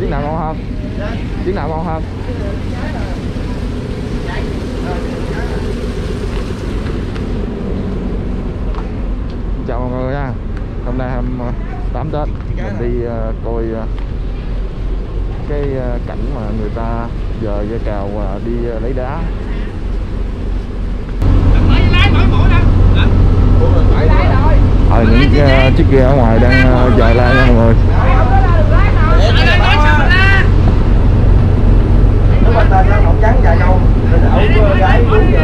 chiếc nào ngon hơn? Chiếc nào ngon hơn? Chào mọi người nha. Hôm nay 28 ờ, Tết mình đi ờ, coi ờ, cái cảnh mà người ta giờ dây cào và đi lấy đá. Ờ những chiếc ghe ở ngoài đang ờ, dời lại nha mọi người. Nếu mà tên nó Ngọc Trắng dài câu Thì đậu của gái uống được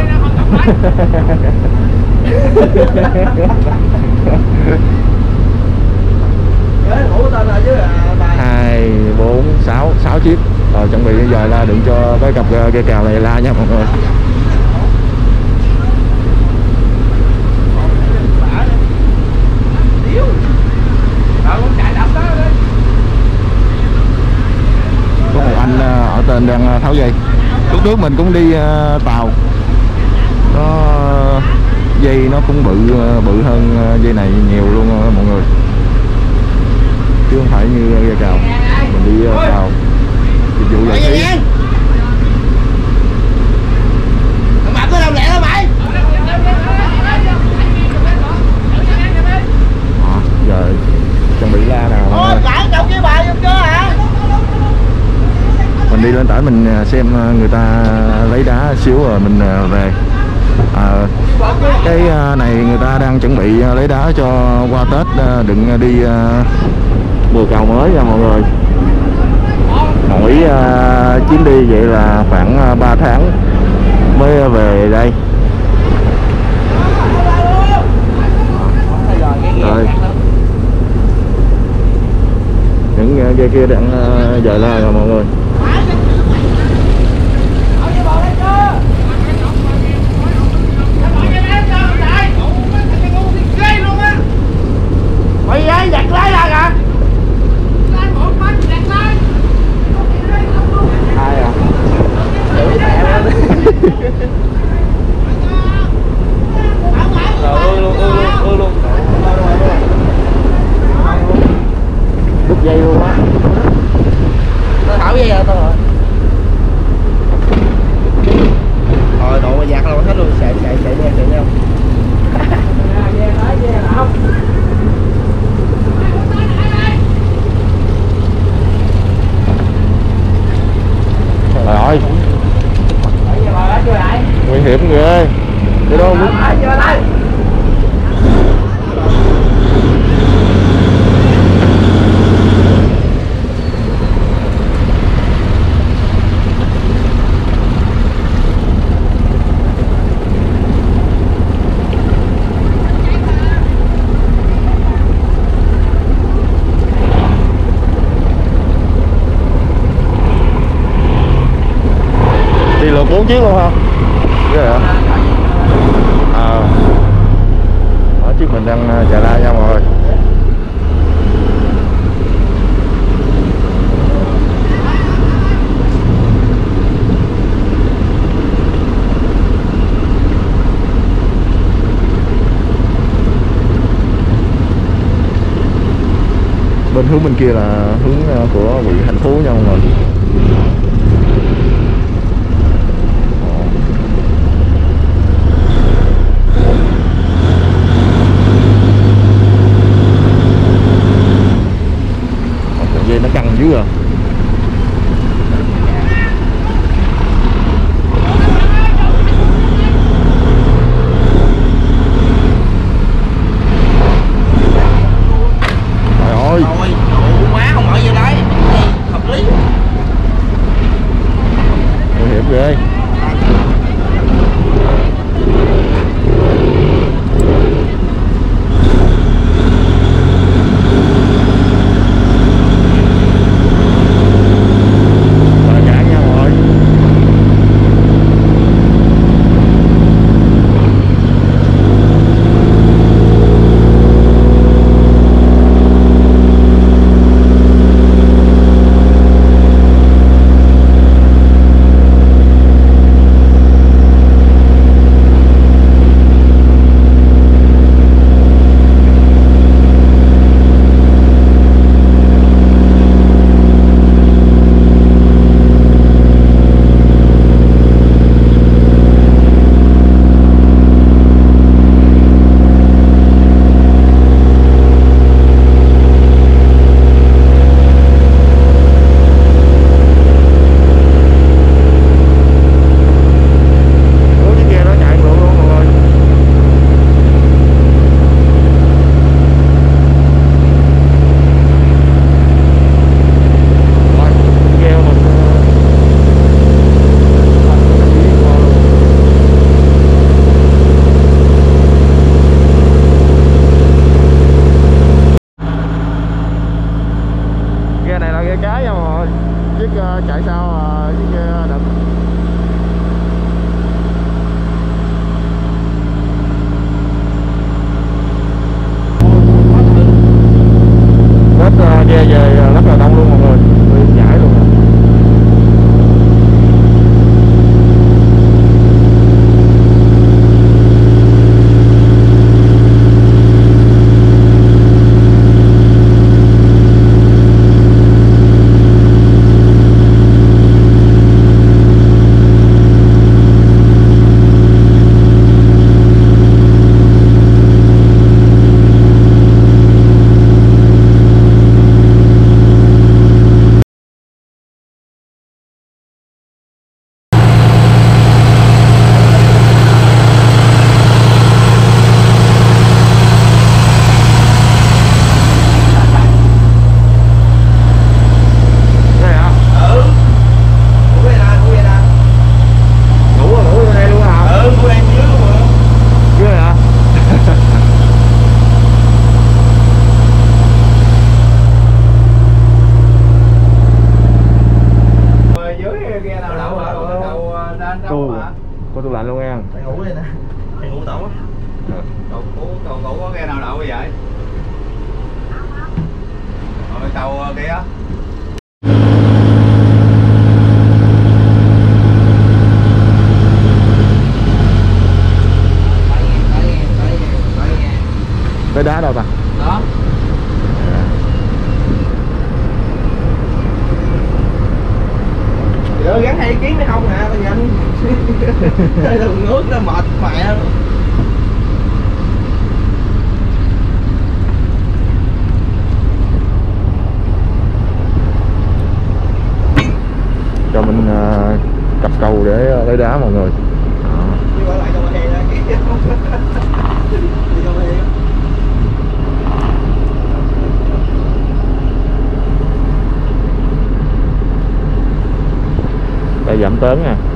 ngủ tên hai bốn sáu sáu chiếc. Rồi chuẩn bị bây giờ la đừng cho cái cặp ờ, ghe cào này la nha mọi người. Mình đang à, tháo dây. Lúc trước mình cũng đi à, tàu. Nó dây nó cũng bự à, bự hơn dây này nhiều luôn mọi người chứ không phải như ghe cào mình đi ờ, tàu dịch vụ giải trí Mập nó đâu lẹ đó mày Đó, giờ chuẩn bị la nào mọi Ôi người. cãi chồng với bà giùm chưa hả mình mình xem à, người ta lấy đá xíu rồi mình à, về. À, cái này người ta đang chuẩn bị lấy đá cho qua tết đừng đi bờ mùa cầu mới nha mọi người. Mỗi chuyến đi vậy là khoảng 3 tháng mới về đây. Rồi. Những dây kia đang dời la rồi mọi người. Mày ai giặt lái ra kìa. Ai à Rồi ư luôn ư luôn ư luôn đứt dây luôn á Nó thảo dây rồi tao rồi Rồi độ mà giặt luôn hết luôn chạy chạy chạy nha chạy nha trời ơi nguy hiểm ghê đi đâu muốn đi lượt bốn chiếc luôn hả? Ghê hả? À. Ở chiếc mình đang à, chạy la nha mọi người bên hướng bên kia là hướng à, của huyện thành phố nha mọi người dây nó đậu á. Ừ. Cầu cũ cầu cũ có ghe nào đậu bây vậy rồi cầu ờ, kia. lấy đá mọi người đây giảm tớn nè à.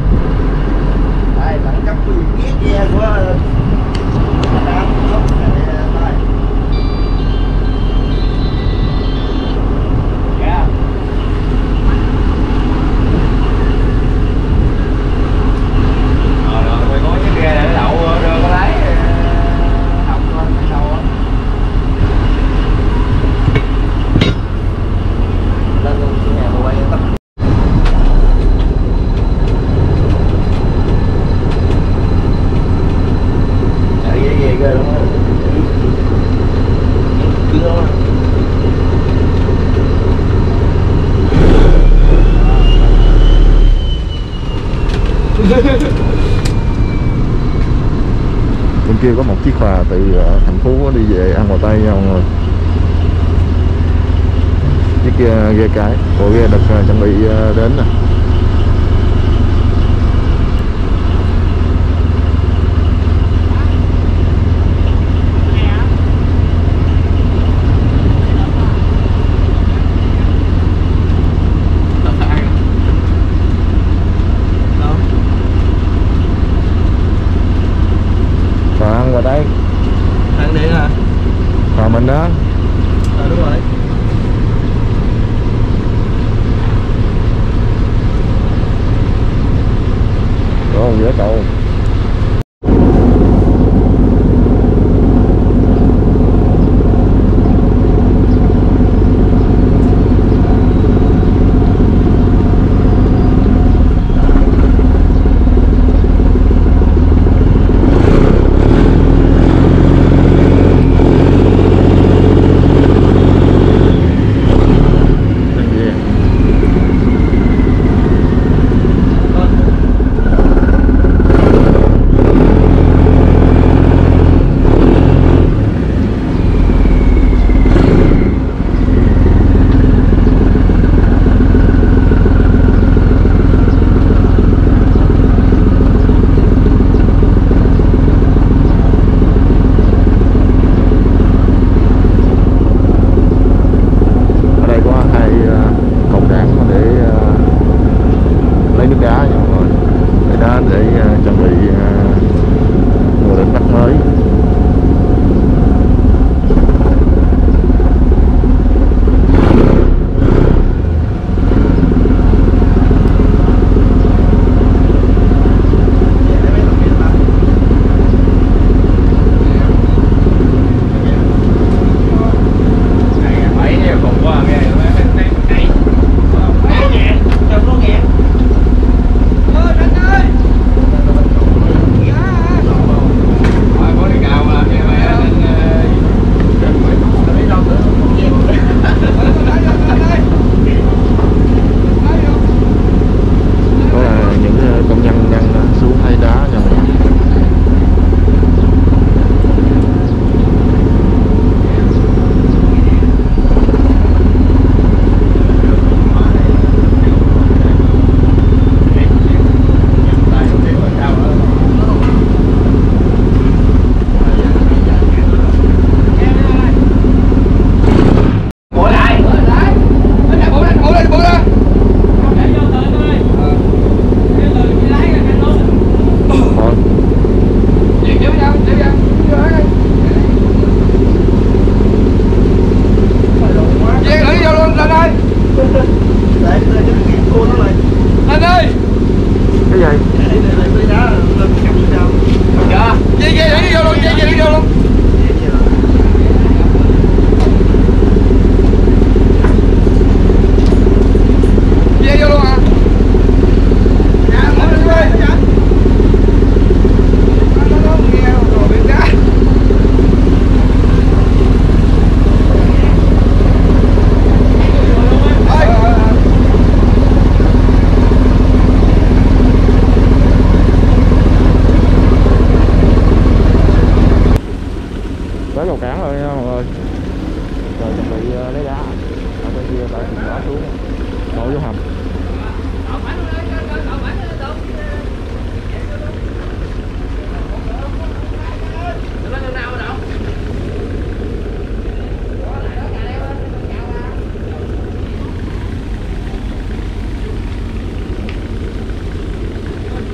chiếc phà từ ờ, thành phố đi về ăn vào tay mọi người chiếc ờ, ghe cái của ghe được ờ, chuẩn bị đến nè.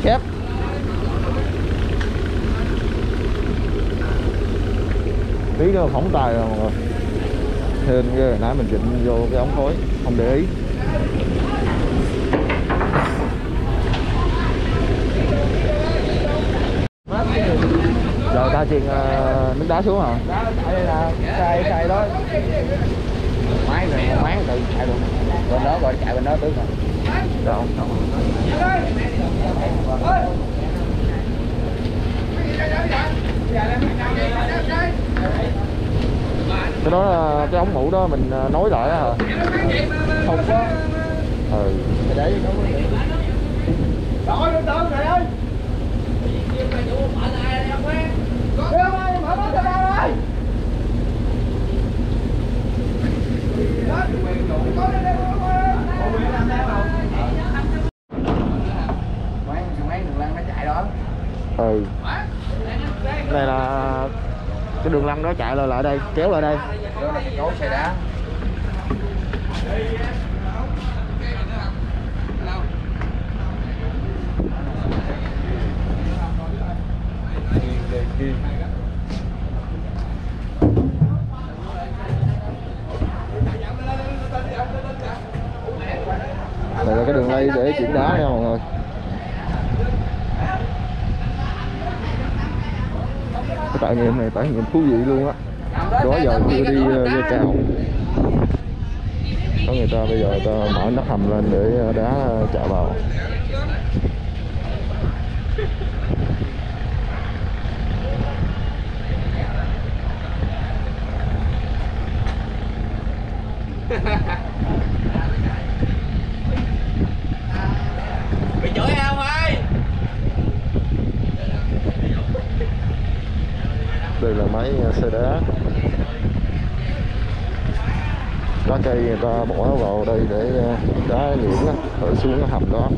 Khép. Tí nữa phóng tay rồi mọi người. Hên ghê nãy mình chỉnh vô cái ống khối không để ý. Rồi ta truyền uh, ờ, nước đá xuống hả? Đó đây là xài xài đó máy này máy tự chạy luôn bên đó rồi chạy bên đó tới rồi Đâu không cái đó là cái ống mũ đó mình à, nối lại hả? Không có. Ừ. Để cho lên tường này ơi Đưa ơi, mở mắt cho tao mấy đường lăn nó chạy đó ừ đây là cái đường lăn đó, chạy lại lại đây, kéo lại đây Đó là cái chỗ xe đá. đây là cái đường lây để chuyển đá nha mọi người cái trải nghiệm này trải nghiệm thú vị luôn á. Đó giờ chưa đi ờ, ra cao có người ta bây giờ ta mở nắp hầm lên để ờ, đá ờ, chạy vào bị chửi không ơi đây là máy ờ, xe đá lá cây người ta bỏ vào đây để ờ, đá liễn á, xuống cái hầm Đó,